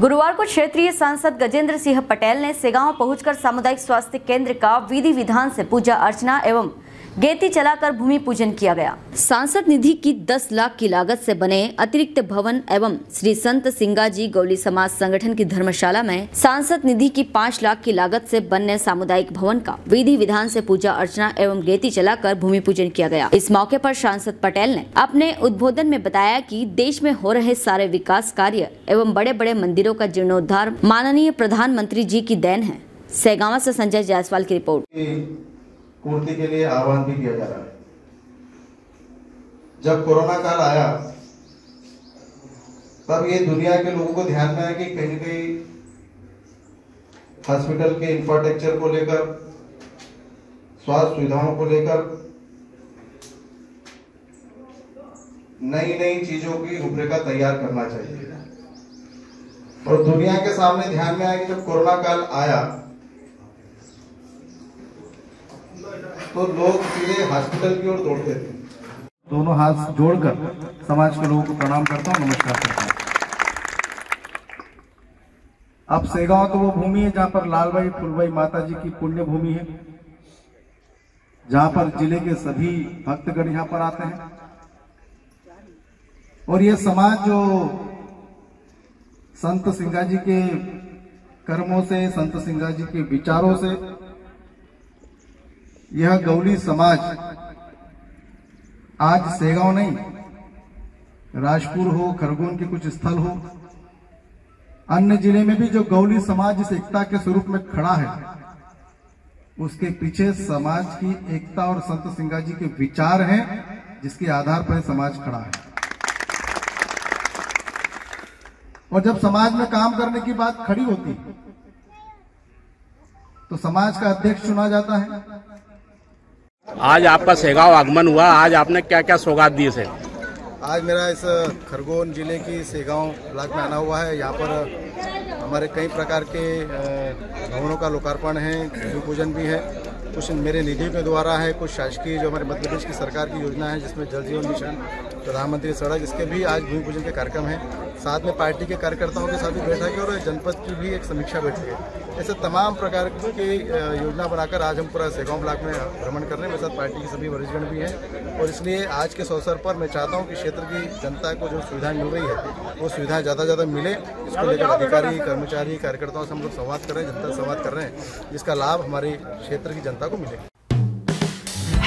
गुरुवार को क्षेत्रीय सांसद गजेंद्र सिंह पटेल ने सेगांव पहुंचकर सामुदायिक स्वास्थ्य केंद्र का विधि विधान से पूजा अर्चना एवं गेती चलाकर भूमि पूजन किया गया। सांसद निधि की 10 लाख की लागत से बने अतिरिक्त भवन एवं श्री संत सिंगाजी गौली समाज संगठन की धर्मशाला में सांसद निधि की 5 लाख की लागत से बनने सामुदायिक भवन का विधि विधान से पूजा अर्चना एवं गेती चलाकर भूमि पूजन किया गया। इस मौके पर सांसद पटेल ने अपने उद्बोधन में बताया की देश में हो रहे सारे विकास कार्य एवं बड़े बड़े मंदिरों का जीर्णोद्धार माननीय प्रधानमंत्री जी की देन है। सेगावा ऐसी संजय जायसवाल की रिपोर्ट। पूर्ति के लिए आह्वान भी किया जा रहा है। जब कोरोना काल आया, तब ये दुनिया के लोगों को ध्यान में आया कि कहीं कहीं हॉस्पिटल के इंफ्रास्ट्रक्चर को लेकर, स्वास्थ्य सुविधाओं को लेकर नई नई चीज़ों की रूपरेखा तैयार करना चाहिए। और दुनिया के सामने ध्यान में आया कि जब कोरोना काल आया तो लोग सीधे हॉस्पिटल की ओर दौड़ते थे दोनों हाथ जोड़कर समाज के लोगों को प्रणाम करता हूँ, नमस्कार करता हूँ। अब सेगांव तो वो भूमि है जहाँ पर लालबाई, फुलबाई माता जी की पुण्य भूमि है, जहाँ पर ज़िले के सभी भक्तगण यहाँ पर आते हैं। और ये समाज जो संत सिंगा जी के कर्मों से, संत सिंगा जी के विचारों से यह गौली समाज आज सेगांव नहीं, राजपुर हो, खरगोन के कुछ स्थल हो, अन्य ज़िले में भी जो गौली समाज इस एकता के स्वरूप में खड़ा है, उसके पीछे समाज की एकता और संत सिंगा जी के विचार हैं, जिसके आधार पर समाज खड़ा है। और जब समाज में काम करने की बात खड़ी होती तो समाज का अध्यक्ष चुना जाता है। आज आपका सेगांव आगमन हुआ, आज आपने क्या क्या सौगात दी से आज मेरा इस खरगोन ज़िले की सेगांव ब्लॉक में आना हुआ है। यहाँ पर हमारे कई प्रकार के भवनों का लोकार्पण है भूमि पूजन भी है। कुछ मेरे निधि के द्वारा है, कुछ शासकीय, जो हमारे मध्य प्रदेश की सरकार की योजना है, जिसमें जल जीवन मिशन, प्रधानमंत्री सड़क, इसके भी आज भूमि पूजन के कार्यक्रम है। साथ में पार्टी के कार्यकर्ताओं के साथ भी बैठक है और जनपद की भी एक समीक्षा बैठक है ऐसे तमाम प्रकार की योजना बनाकर आज हम पूरा सेगांव ब्लॉक में भ्रमण कर रहे हैं। मेरे साथ पार्टी के सभी वरिष्ठगण भी हैं और इसलिए आज के अवसर पर मैं चाहता हूँ कि क्षेत्र की जनता को जो सुविधाएँ मिल रही है, वो सुविधाएँ ज़्यादा ज़्यादा मिले। इसको लेकर अधिकारी, कर्मचारी, कार्यकर्ताओं से हम लोग संवाद कर रहे हैं, जनता से संवाद कर रहे हैं, जिसका लाभ हमारे क्षेत्र की जनता को मिले